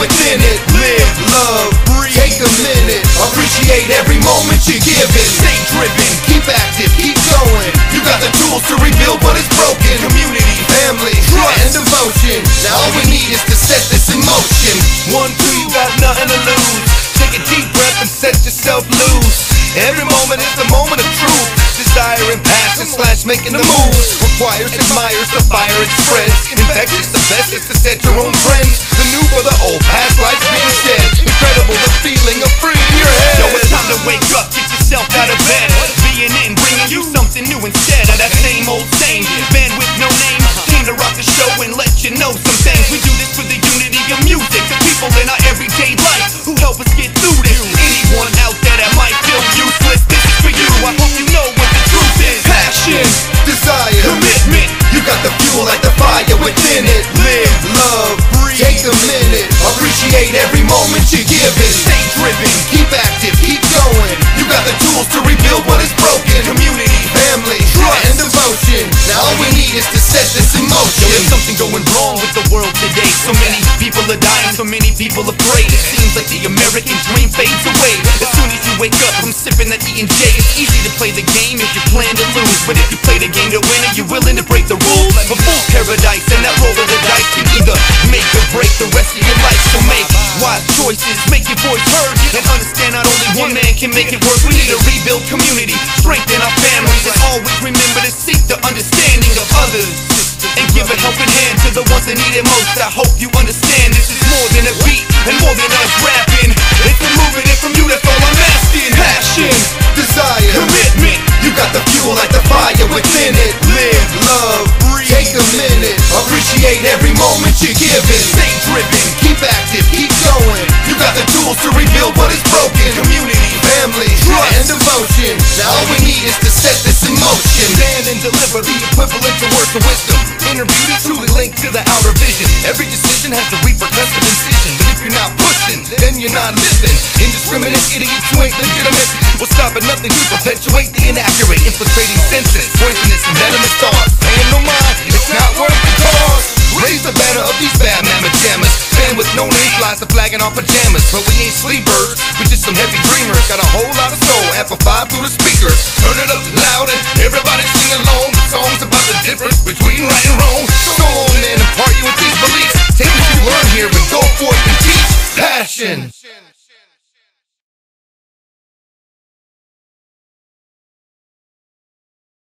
within it. Live, love, breathe. Take a minute. Appreciate every moment you're given. Stay driven. Keep active. Keep going. You got the tools to rebuild what is broken. Community, family, trust, and devotion. Now all we need is to set this in motion. One, two, you got nothing to lose. Take a deep breath and set yourself loose. Every moment is the moment of truth. Desire and passion slash making the moves. Requires, admires the fire it spreads. Infectious, the best is to set your own trends. Old. Bandwidth No Name, came to rock the show and let you know some things. We do this for the unity of music, the people in our everyday life who help us get through this. Anyone out there that might feel useless, this is for you. I hope you know what the truth is. Passion, desire, Commitment. You got the fuel like the fire within it. Live, love, breathe. Take a minute. Appreciate every moment you're given. Stay devotion. Now all we need is to set this in motion. there's something going wrong with the world today. So many people are dying, so many people afraid. It seems like the American dream fades away. As soon as you wake up from sipping that E and J, it's easy to play the game if you plan to lose. But if you play the game to win, are you willing to break the rules? A full paradise, and that roll of the dice can either make or break the rest of your life. So make wise choices, make your voice heard, and understand not only one man can make it work. We need to rebuild community, strengthen our families, that need it most. I hope you understand this is more than a beat and more than us rapping. It's a movement, and from you, that's all I'm asking. Passion, Desire, commitment, you got the fuel like the fire within it. Live, love, breathe. Take a minute. Appreciate every moment you're given. stay driven, Keep active, keep going. You got the tools to rebuild what is broken. community, family, Trust. and devotion. Now all we need is to set this in motion. stand and deliver the equivalent to words of wisdom. Inner beauty truly to the outer vision. Every decision has a repercussive incision. But if you're not pushing, then you're not listening. Indiscriminate idiots who ain't legitimate will stop at nothing to perpetuate the inaccurate, infiltrating senses, poisonous venomous thoughts. Paying no mind, it's not worth the cause. Raise the banner of these bad mammoth jammers. Man with no name flies the flag in our pajamas. But we ain't sleepers, we just some heavy dreamers. Got a whole lot of soul, amplified through the speakers. Turn it up loud and everybody sing along. The songs about the difference between right and wrong. So